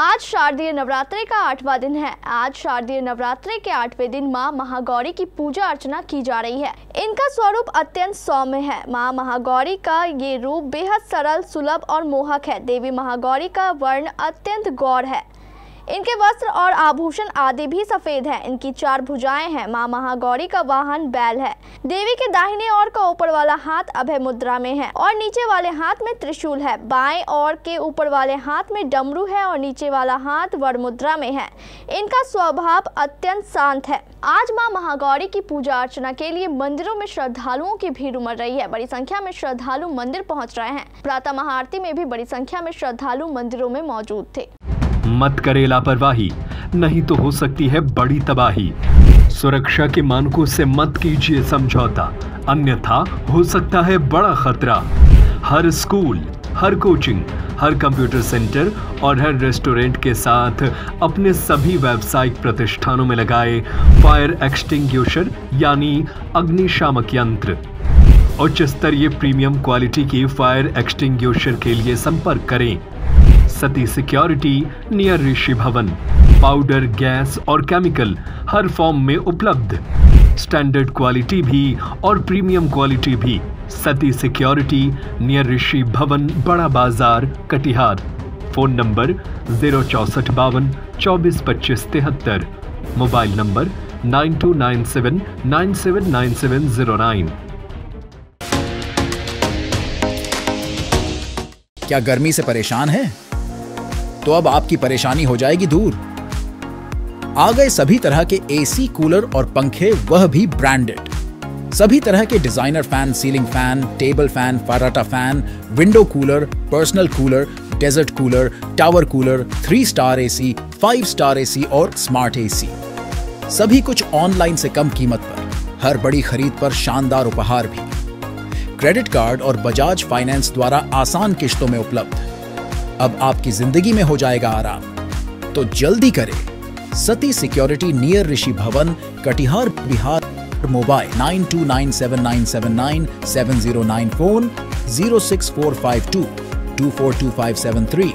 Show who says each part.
Speaker 1: आज शारदीय नवरात्रे का आठवां दिन है। आज शारदीय नवरात्रे के आठवें दिन माँ महागौरी की पूजा अर्चना की जा रही है। इनका स्वरूप अत्यंत सौम्य है। माँ महागौरी का ये रूप बेहद सरल, सुलभ और मोहक है। देवी महागौरी का वर्ण अत्यंत गौर है। इनके वस्त्र और आभूषण आदि भी सफ़ेद हैं। इनकी चार भुजाएँ हैं। माँ महागौरी का वाहन बैल है। देवी के दाहिने ओर का ऊपर वाला हाथ अभय मुद्रा में है और नीचे वाले हाथ में त्रिशूल है। बाएँ ओर के ऊपर वाले हाथ में डमरू है और नीचे वाला हाथ वर मुद्रा में है। इनका स्वभाव अत्यंत शांत है। आज माँ महागौरी की पूजा अर्चना के लिए मंदिरों में श्रद्धालुओं की भीड़ उमड़ रही है। बड़ी संख्या में श्रद्धालु मंदिर पहुँच रहे हैं। प्रातः महाआरती में भी बड़ी संख्या में श्रद्धालु मंदिरों में मौजूद थे।
Speaker 2: मत करे लापरवाही, नहीं तो हो सकती है बड़ी तबाही। सुरक्षा के मानकों से मत कीजिए समझौता, अन्यथा हो सकता है बड़ा खतरा। हर स्कूल, हर कोचिंग, हर कंप्यूटर सेंटर और हर रेस्टोरेंट के साथ अपने सभी व्यावसायिक प्रतिष्ठानों में लगाए फायर एक्सटिंग्यूशर यानी अग्निशामक यंत्र। उच्च स्तरीय प्रीमियम क्वालिटी की फायर एक्सटिंग्यूशर के लिए संपर्क करें। Sati security near Rishi Bhawan powder gas और केमिकल हर फॉर्म में उपलब्ध। स्टैंडर्ड क्वालिटी भी और प्रीमियम क्वालिटी भी। सती सिक्योरिटी नियर ऋषि भवन बड़ा बाज़ार, कटिहार। फ़ोन नंबर ज़ीरो चौसठ बावन चौबीस पच्चीस तिहत्तर। Mobile number nine two nine seven nine seven nine seven zero nine
Speaker 3: क्या गर्मी से परेशान हैं? तो अब आपकी परेशानी हो जाएगी दूर। आ गए सभी तरह के एसी कूलर और पंखे, वह भी ब्रांडेड सभी तरह के designer fan ceiling fan table fan फराटा fan window cooler personal cooler desert cooler tower cooler three star AC five star AC और स्मार्ट एसी सभी कुछ ऑनलाइन से कम कीमत पर, हर बड़ी खरीद पर शानदार उपहार भी। क्रेडिट कार्ड और बजाज फाइनेंस द्वारा आसान किश्तों में उपलब्ध। अब आपकी ज़िंदगी में हो जाएगा आराम। तो जल्दी करें। सती security near Rishi Bhawan, Katihar, Bihar. Mobile nine two nine seven nine seven nine seven zero nine phone, zero six four five two two four two five seven three.